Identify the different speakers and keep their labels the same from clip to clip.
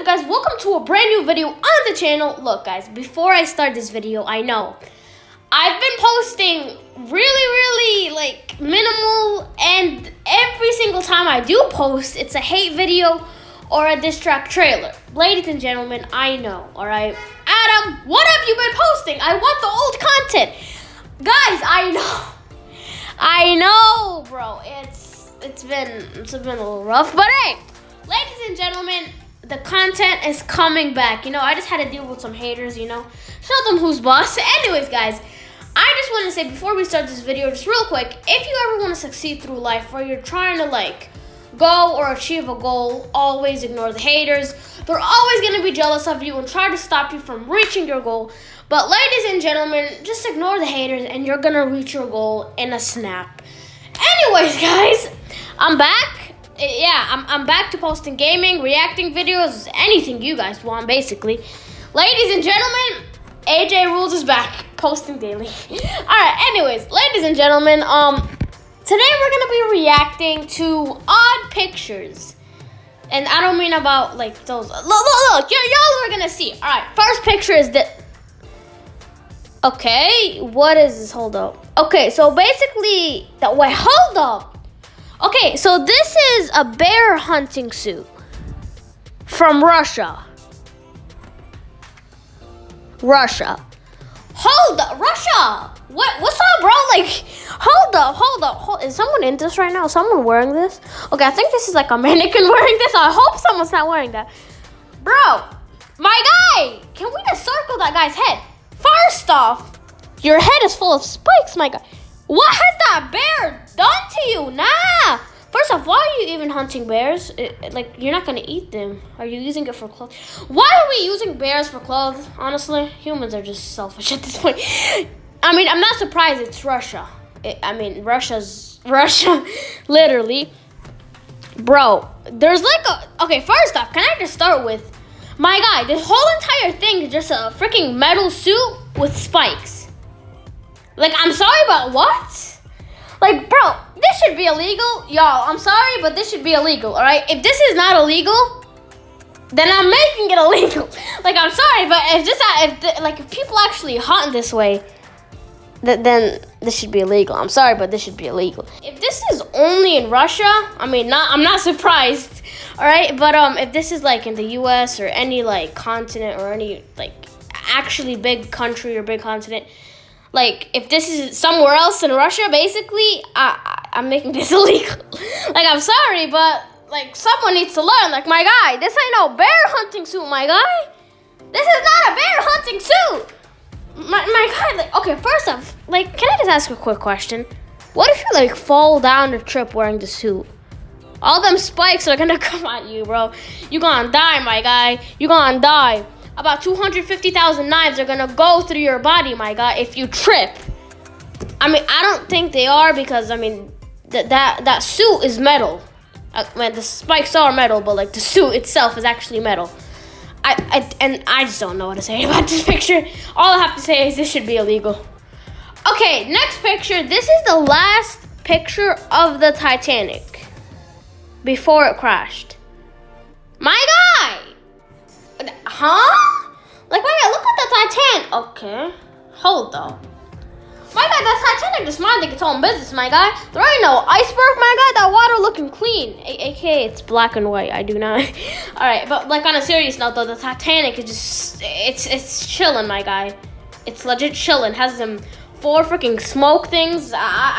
Speaker 1: up guys? Welcome to a brand new video on the channel. Look guys, before I start this video, I know I've been posting really, really like minimal and every single time I do post, it's a hate video or a diss track trailer. Ladies and gentlemen, I know, alright? Adam, what have you been posting? I want the old content. Guys, I know. I know, bro. It's it's been it's been a little rough, but hey, ladies and gentlemen, the content is coming back. You know, I just had to deal with some haters, you know. Show them who's boss. Anyways, guys, I just want to say before we start this video, just real quick, if you ever want to succeed through life or you're trying to like go or achieve a goal, always ignore the haters. They're always going to be jealous of you and try to stop you from reaching your goal. But ladies and gentlemen, just ignore the haters and you're going to reach your goal in a snap. Anyways, guys, I'm back yeah, I'm, I'm back to posting gaming, reacting videos, anything you guys want, basically. Ladies and gentlemen, AJ Rules is back, posting daily. All right, anyways, ladies and gentlemen, um, today we're gonna be reacting to odd pictures. And I don't mean about like those. Look, look, look, y'all are gonna see. All right, first picture is that. Okay, what is this? Hold up. Okay, so basically, that wait, hold up. Okay, so this is a bear hunting suit from Russia. Russia. Hold up, Russia. What what's up, bro? Like, hold up, hold up. Hold, is someone in this right now? Someone wearing this? Okay, I think this is like a mannequin wearing this. I hope someone's not wearing that. Bro, my guy, can we just circle that guy's head? First off, your head is full of spikes, my guy. What has that bear done to you? Nah. First off, why are you even hunting bears? It, like, you're not gonna eat them. Are you using it for clothes? Why are we using bears for clothes? Honestly, humans are just selfish at this point. I mean, I'm not surprised it's Russia. It, I mean, Russia's Russia, literally. Bro, there's like a okay. First off, can I just start with my guy? This whole entire thing is just a freaking metal suit with spikes. Like, I'm sorry, but what? Like, bro, this should be illegal. Y'all, I'm sorry, but this should be illegal, all right? If this is not illegal, then I'm making it illegal. like, I'm sorry, but if this, if the, like, if people actually hunt this way, th- then this should be illegal. I'm sorry, but this should be illegal. If this is only in Russia, I mean, not, I'm not surprised, all right? But um, if this is like in the U.S. or any like continent or any like actually big country or big continent like if this is somewhere else in Russia, basically, I, I am making this illegal. like I'm sorry, but like someone needs to learn. Like my guy, this ain't no bear hunting suit, my guy. This is not a bear hunting suit. My my guy, like okay, first off, like can I just ask a quick question? What if you like fall down a trip wearing the suit? All them spikes are gonna come at you, bro. You gonna die, my guy. You gonna die about 250,000 knives are gonna go through your body, my God, if you trip. I mean, I don't think they are because I mean, that that that suit is metal. I uh, mean, the spikes are metal, but like the suit itself is actually metal. I, I and I just don't know what to say about this picture. All I have to say is this should be illegal. Okay, next picture. This is the last picture of the Titanic before it crashed. My guy. Huh? Like, wait, look at the Titanic. Okay. Hold up. My guy, that Titanic just minding its own business, my guy. There ain't no iceberg, my guy. That water looking clean. A- AKA, it's black and white. I do not. All right, but like on a serious note, though, the Titanic is just it's it's chilling, my guy. It's legit chilling. Has them four freaking smoke things. I,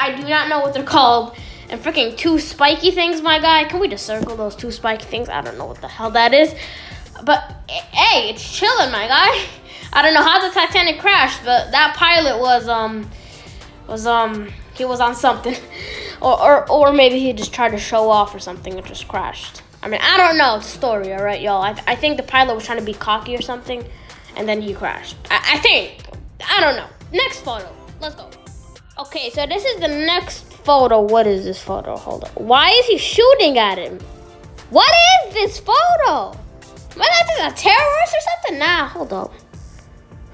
Speaker 1: I do not know what they're called. And freaking two spiky things, my guy. Can we just circle those two spiky things? I don't know what the hell that is. But hey, it's chilling, my guy. I don't know how the Titanic crashed, but that pilot was um was um he was on something, or or or maybe he just tried to show off or something and just crashed. I mean, I don't know It's a story, all right, y'all. I, th- I think the pilot was trying to be cocky or something, and then he crashed. I, I think. I don't know. Next photo. Let's go. Okay, so this is the next photo. What is this photo? Hold on. Why is he shooting at him? What is this photo? Am I like a terrorist or something? Nah, hold up.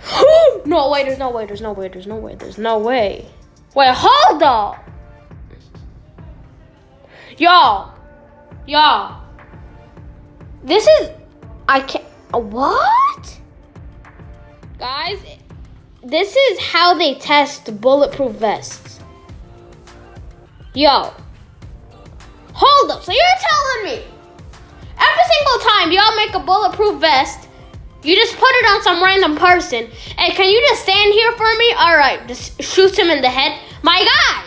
Speaker 1: no way, there's no way, there's no way, there's no way, there's no way. Wait, hold up. Y'all, y'all, this is, I can't. What? Guys, this is how they test bulletproof vests. Yo. Hold up. So you're telling me every single time y'all make a bulletproof vest, you just put it on some random person. Hey, can you just stand here for me? All right, just shoot him in the head. My guy.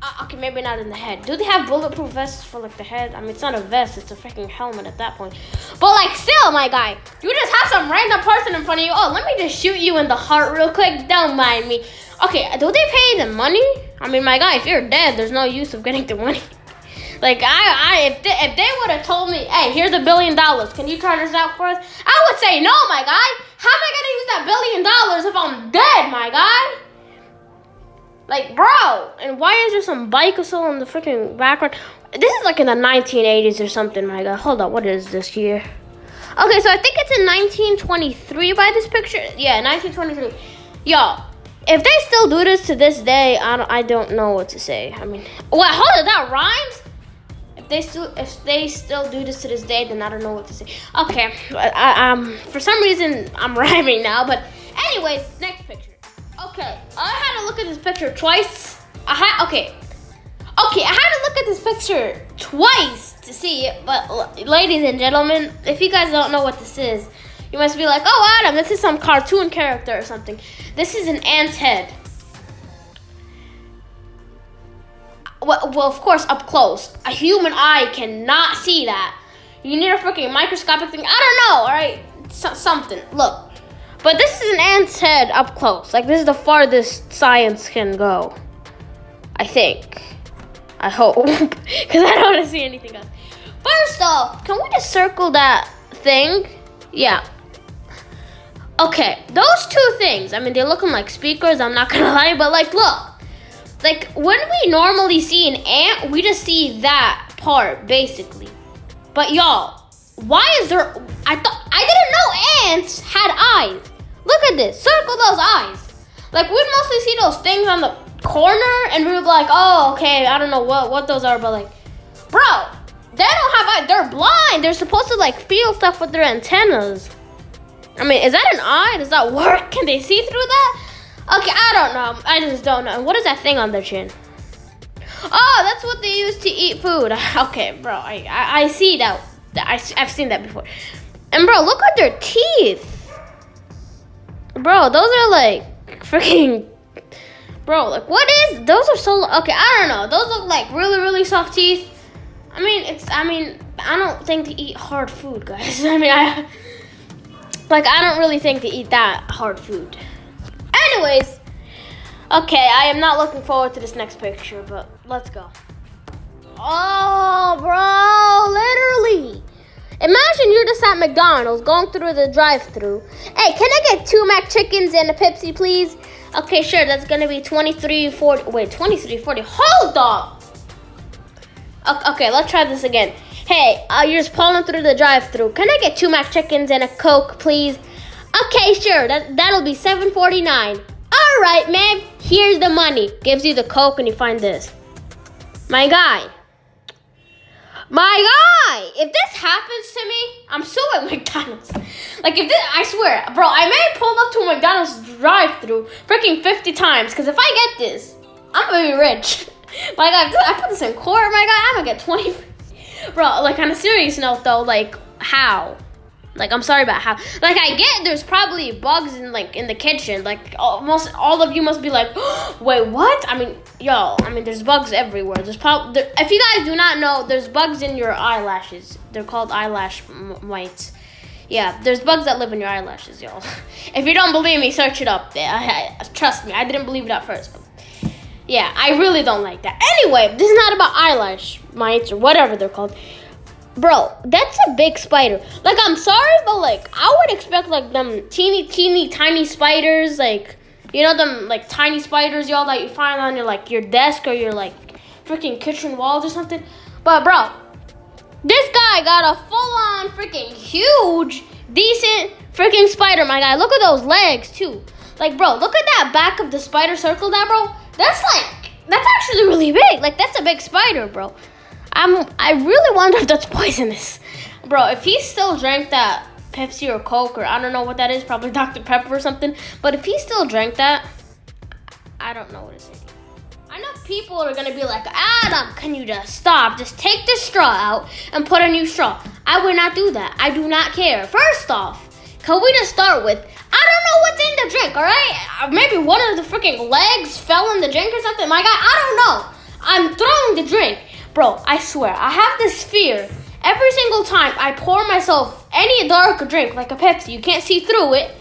Speaker 1: Uh, okay, maybe not in the head. Do they have bulletproof vests for like the head? I mean, it's not a vest; it's a freaking helmet at that point. But like, still, my guy, you just have some random person in front of you. Oh, let me just shoot you in the heart real quick. Don't mind me. Okay, do they pay the money? I mean, my guy, if you're dead, there's no use of getting the money. Like I, I if they, if they would have told me, hey, here's a billion dollars, can you try this out for us? I would say no, my guy. How am I gonna use that billion dollars if I'm dead, my guy? Like, bro, and why is there some bike in the freaking background? This is like in the 1980s or something, my god. Hold on, what is this year? Okay, so I think it's in 1923 by this picture. Yeah, 1923. Y'all, if they still do this to this day, I don't, I don't know what to say. I mean, what? Hold it, that rhymes. They still, if they still do this to this day, then I don't know what to say. Okay, I, um, for some reason I'm rhyming now, but anyways, next picture. Okay, I had to look at this picture twice. I had okay, okay. I had to look at this picture twice to see it. But ladies and gentlemen, if you guys don't know what this is, you must be like, "Oh, Adam, this is some cartoon character or something." This is an ant's head. Well, well, of course, up close. A human eye cannot see that. You need a freaking microscopic thing. I don't know. All right, so, something. Look. But this is an ant's head up close. Like, this is the farthest science can go. I think. I hope. Because I don't want to see anything else. First off, can we just circle that thing? Yeah. Okay, those two things. I mean, they're looking like speakers, I'm not gonna lie, but like, look. Like, when we normally see an ant, we just see that part, basically. But y'all, why is there. I thought. I didn't know ants had eyes. Look at this. Circle those eyes. Like we'd mostly see those things on the corner, and we be like, oh, okay, I don't know what what those are, but like, bro, they don't have eyes. They're blind. They're supposed to like feel stuff with their antennas. I mean, is that an eye? Does that work? Can they see through that? Okay, I don't know. I just don't know. What is that thing on their chin? Oh, that's what they use to eat food. Okay, bro, I I, I see that. I, I've seen that before. And bro, look at their teeth. Bro, those are like freaking. Bro, like what is? Those are so. Okay, I don't know. Those look like really, really soft teeth. I mean, it's. I mean, I don't think to eat hard food, guys. I mean, I. Like, I don't really think to eat that hard food. Anyways, okay, I am not looking forward to this next picture, but let's go. Oh, bro, literally. Imagine you're just at McDonald's going through the drive through. Hey, can I get two McChickens and a Pepsi, please? Okay, sure, that's gonna be 2340. Wait, 2340. Hold up! Okay, let's try this again. Hey, uh, you're just pulling through the drive through. Can I get two McChickens and a Coke, please? Okay, sure, that, that'll be 749. Alright, man, here's the money. Gives you the coke and you find this. My guy. My guy! If this happens to me, I'm still at McDonald's. Like, if this, I swear, bro, I may pull up to a McDonald's drive through freaking 50 times, because if I get this, I'm gonna be rich. my guy, I put this in court, my guy, I'm gonna get 20. Bro, like, on a serious note, though, like, how? Like I'm sorry about how. Like I get there's probably bugs in like in the kitchen. Like almost all of you must be like, oh, wait, what? I mean, y'all. I mean there's bugs everywhere. There's probably there, if you guys do not know, there's bugs in your eyelashes. They're called eyelash mites. Yeah, there's bugs that live in your eyelashes, y'all. if you don't believe me, search it up. I, I, trust me, I didn't believe it at first. But yeah, I really don't like that. Anyway, this is not about eyelash mites or whatever they're called. Bro, that's a big spider. Like, I'm sorry, but like, I would expect like them teeny, teeny, tiny spiders, like, you know, them like tiny spiders, y'all that you find on your like your desk or your like freaking kitchen walls or something. But bro, this guy got a full-on freaking huge, decent freaking spider, my guy. Look at those legs too. Like, bro, look at that back of the spider circle, that bro. That's like, that's actually really big. Like, that's a big spider, bro. I'm I really wonder if that's poisonous. Bro, if he still drank that Pepsi or Coke or I don't know what that is, probably Dr. Pepper or something. But if he still drank that, I don't know what to say. I know people are gonna be like, Adam, can you just stop? Just take the straw out and put a new straw. I would not do that. I do not care. First off, can we just start with I don't know what's in the drink, alright? Uh, maybe one of the freaking legs fell in the drink or something. My guy, I don't know. I'm throwing the drink. Bro, I swear, I have this fear. Every single time I pour myself any dark drink, like a Pepsi, you can't see through it,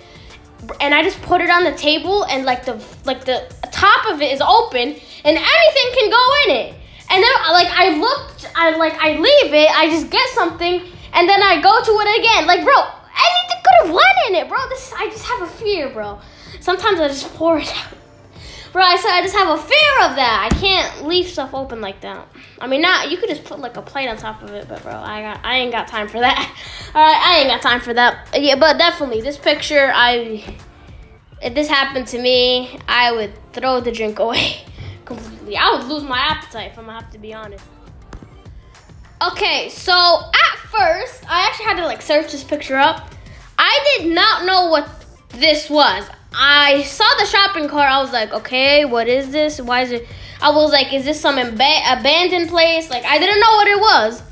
Speaker 1: and I just put it on the table, and like the like the top of it is open, and anything can go in it. And then like I looked, I like I leave it, I just get something, and then I go to it again. Like, bro, anything could have went in it, bro. This I just have a fear, bro. Sometimes I just pour it out. Bro, I I just have a fear of that. I can't leave stuff open like that. I mean, not you could just put like a plate on top of it, but bro, I got I ain't got time for that. All right, I ain't got time for that. Yeah, but definitely this picture, I if this happened to me, I would throw the drink away completely. I would lose my appetite if I'm gonna have to be honest. Okay, so at first, I actually had to like search this picture up. I did not know what this was. I saw the shopping cart. I was like, okay, what is this? Why is it? I was like, is this some imba- abandoned place? Like, I didn't know what it was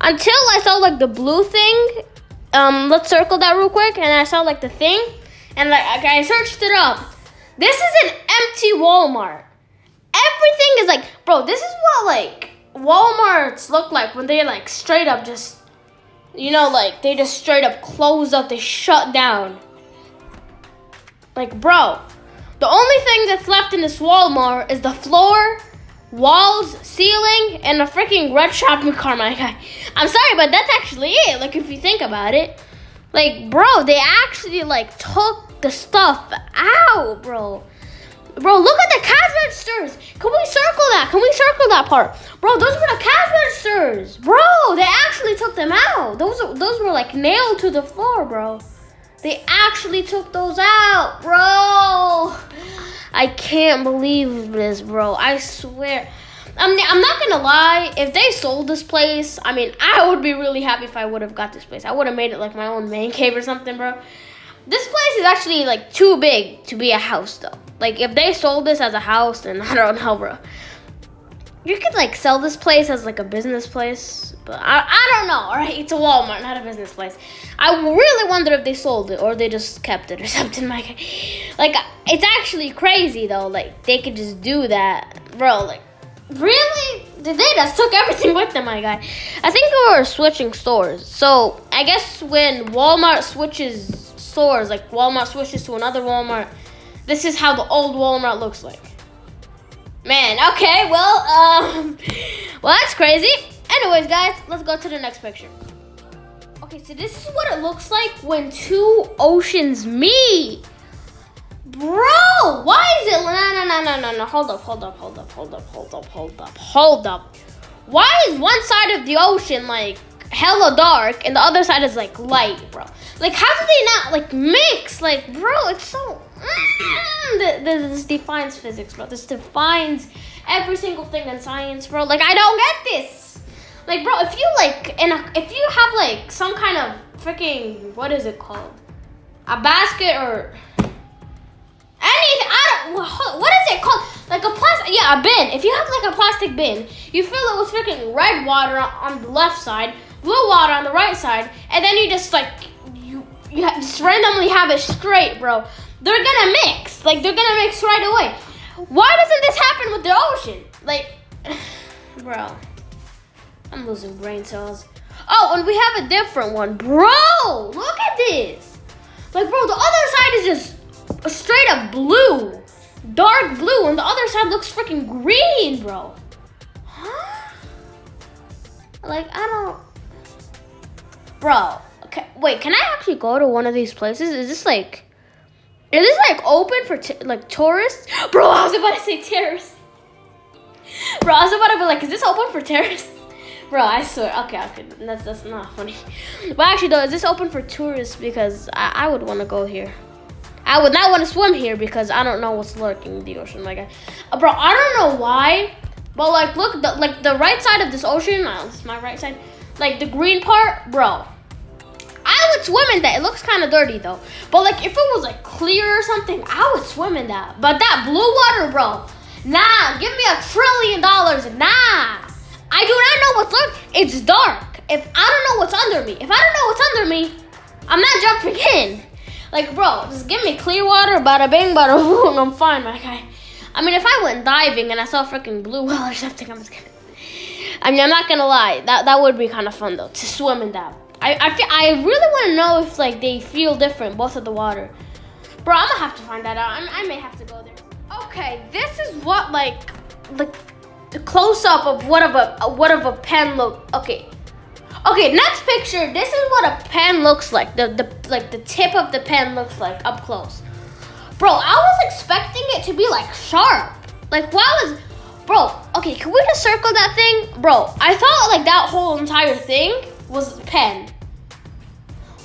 Speaker 1: until I saw like the blue thing. Um, let's circle that real quick. And I saw like the thing, and like I searched it up. This is an empty Walmart. Everything is like, bro, this is what like Walmarts look like when they like straight up just, you know, like they just straight up close up, they shut down. Like, bro, the only thing that's left in this Walmart is the floor, walls, ceiling, and a freaking red shopping cart, my guy. I'm sorry, but that's actually it. Like, if you think about it, like, bro, they actually like took the stuff out, bro. Bro, look at the cash registers. Can we circle that? Can we circle that part? Bro, those were the cash registers. Bro, they actually took them out. Those those were like nailed to the floor, bro. They actually took those out, bro. I can't believe this, bro. I swear. I'm, I'm not gonna lie. If they sold this place, I mean, I would be really happy if I would have got this place. I would have made it like my own man cave or something, bro. This place is actually like too big to be a house, though. Like, if they sold this as a house, then I don't know, bro. You could like sell this place as like a business place, but I, I don't know. All right, it's a Walmart, not a business place. I really wonder if they sold it or they just kept it or something. Like, like it's actually crazy though. Like they could just do that, bro. Like, really? Did they just took everything with them, my guy. I think we were switching stores. So I guess when Walmart switches stores, like Walmart switches to another Walmart, this is how the old Walmart looks like. Man, okay, well, um, well, that's crazy. Anyways, guys, let's go to the next picture. Okay, so this is what it looks like when two oceans meet. Bro, why is it? No, no, no, no, no, no. Hold up, hold up, hold up, hold up, hold up, hold up, hold up. Why is one side of the ocean like hella dark and the other side is like light, bro? Like, how do they not like mix? Like, bro, it's so. Mm, this defines physics, bro. This defines every single thing in science, bro. Like, I don't get this. Like, bro, if you like, in a, if you have like some kind of freaking, what is it called? A basket or anything. I don't. What is it called? Like a plastic. Yeah, a bin. If you have like a plastic bin, you fill it with freaking red water on the left side, blue water on the right side, and then you just like you you just randomly have it straight, bro they're gonna mix. Like they're gonna mix right away. Why doesn't this happen with the ocean? Like, bro, I'm losing brain cells. Oh, and we have a different one, bro. Look at this. Like, bro, the other side is just straight up blue, dark blue, and the other side looks freaking green, bro. Huh? Like, I don't, bro. Okay, wait, can I actually go to one of these places? Is this like? Is this like open for like tourists? Bro, I was about to say terrorists. Bro, I was about to be like, is this open for terrorists? Bro, I swear. Okay, okay, that's that's not funny. But actually, though, is this open for tourists? Because I, I would want to go here. I would not want to swim here because I don't know what's lurking in the ocean. Like, I, uh, bro, I don't know why, but like, look, the, like the right side of this ocean. Uh, this is my right side. Like the green part, bro. I would swim in that. It looks kind of dirty though. But like if it was like clear or something, I would swim in that. But that blue water, bro, nah. Give me a trillion dollars, nah. I do not know what's under. It's dark. If I don't know what's under me, if I don't know what's under me, I'm not jumping in. Like, bro, just give me clear water, bada bing, bada boom, I'm fine, my guy. I mean, if I went diving and I saw a freaking blue whale or something, I'm just kidding. I mean, I'm not gonna lie. That that would be kind of fun though to swim in that. I I, feel, I really want to know if like they feel different both of the water. Bro, I'm gonna have to find that out. I, I may have to go there. Okay, this is what like like the close up of what of a what of a pen look. Okay. Okay, next picture. This is what a pen looks like. The the like the tip of the pen looks like up close. Bro, I was expecting it to be like sharp. Like why was Bro, okay, can we just circle that thing? Bro, I thought like that whole entire thing was a pen.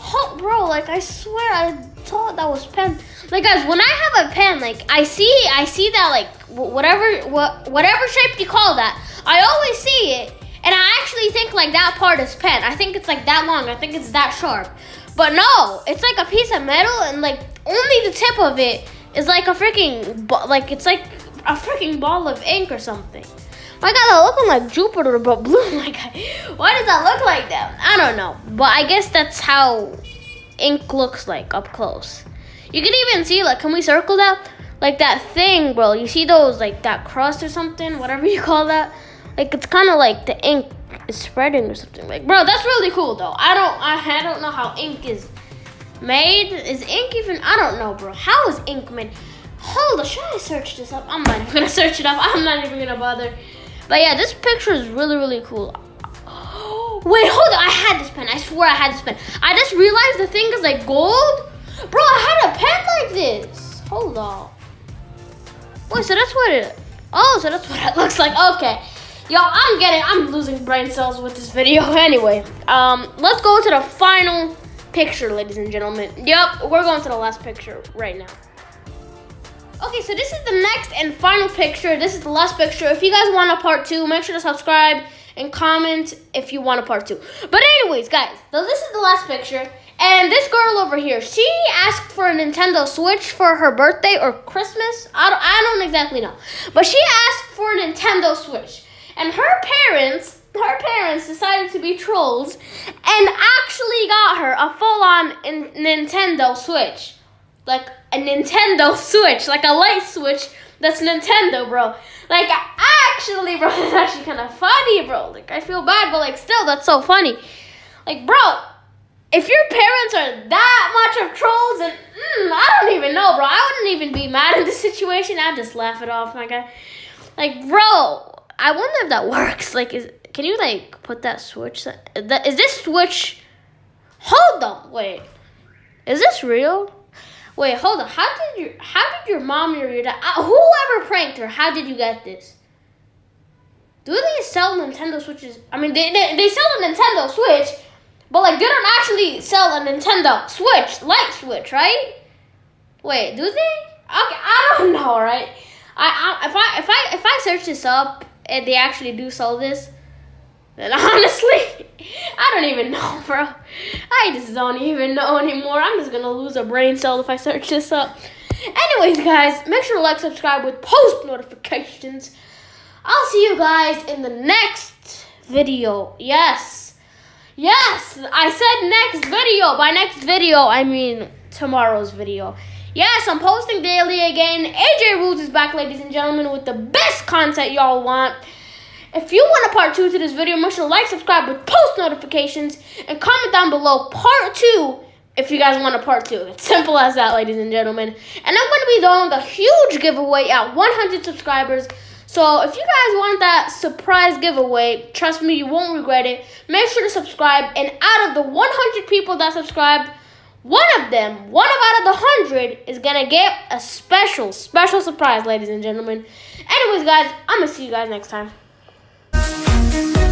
Speaker 1: Oh, bro, like I swear I thought that was pen. Like guys, when I have a pen, like I see, I see that like whatever, what, whatever shape you call that, I always see it, and I actually think like that part is pen. I think it's like that long. I think it's that sharp. But no, it's like a piece of metal, and like only the tip of it is like a freaking, like it's like a freaking ball of ink or something. My God, that looking like Jupiter but blue. Like, why does that look like that? I don't know, but I guess that's how ink looks like up close. You can even see like, can we circle that? Like that thing, bro. You see those like that crust or something, whatever you call that. Like it's kind of like the ink is spreading or something. Like, bro, that's really cool though. I don't, I, I don't know how ink is made. Is ink even? I don't know, bro. How is ink made? Hold on, should I search this up? I'm not even gonna search it up. I'm not even gonna bother. But yeah, this picture is really, really cool. Wait, hold on. I had this pen. I swear I had this pen. I just realized the thing is like gold. Bro, I had a pen like this. Hold on. Wait, so that's what it. Oh, so that's what it looks like. Okay. Y'all, I'm getting, I'm losing brain cells with this video. Anyway, um, let's go to the final picture, ladies and gentlemen. Yep, we're going to the last picture right now. Okay, so this is the next and final picture. This is the last picture. If you guys want a part two, make sure to subscribe and comment if you want a part two. But anyways, guys, so this is the last picture. And this girl over here, she asked for a Nintendo Switch for her birthday or Christmas. I don't, I don't exactly know. But she asked for a Nintendo Switch. And her parents, her parents decided to be trolls and actually got her a full-on Nintendo Switch. Like a Nintendo Switch, like a light switch that's Nintendo, bro. Like, actually, bro, that's actually kind of funny, bro. Like, I feel bad, but like, still, that's so funny. Like, bro, if your parents are that much of trolls, and mm, I don't even know, bro. I wouldn't even be mad in this situation. I'd just laugh it off, my guy. Like, bro, I wonder if that works. Like, is can you like put that switch? That, is this switch? Hold on, wait. Is this real? Wait, hold on. How did your how did your mom or your dad uh, whoever pranked her? How did you get this? Do they sell Nintendo Switches? I mean, they they, they sell a Nintendo Switch, but like they don't actually sell a Nintendo Switch light switch, right? Wait, do they? Okay, I don't know, right? I, I if I if I if I search this up and they actually do sell this, then honestly, I don't even know, bro. I just don't even know anymore. I'm just gonna lose a brain cell if I search this up. Anyways, guys, make sure to like, subscribe with post notifications. I'll see you guys in the next video. Yes. Yes, I said next video. By next video, I mean tomorrow's video. Yes, I'm posting daily again. AJ Rules is back, ladies and gentlemen, with the best content y'all want. If you want a part two to this video, make sure to like, subscribe with post notifications, and comment down below part two if you guys want a part two. It's simple as that, ladies and gentlemen. And I'm going to be doing a huge giveaway at 100 subscribers. So if you guys want that surprise giveaway, trust me, you won't regret it. Make sure to subscribe. And out of the 100 people that subscribed, one of them, one of out of the 100, is going to get a special, special surprise, ladies and gentlemen. Anyways, guys, I'm going to see you guys next time. Thank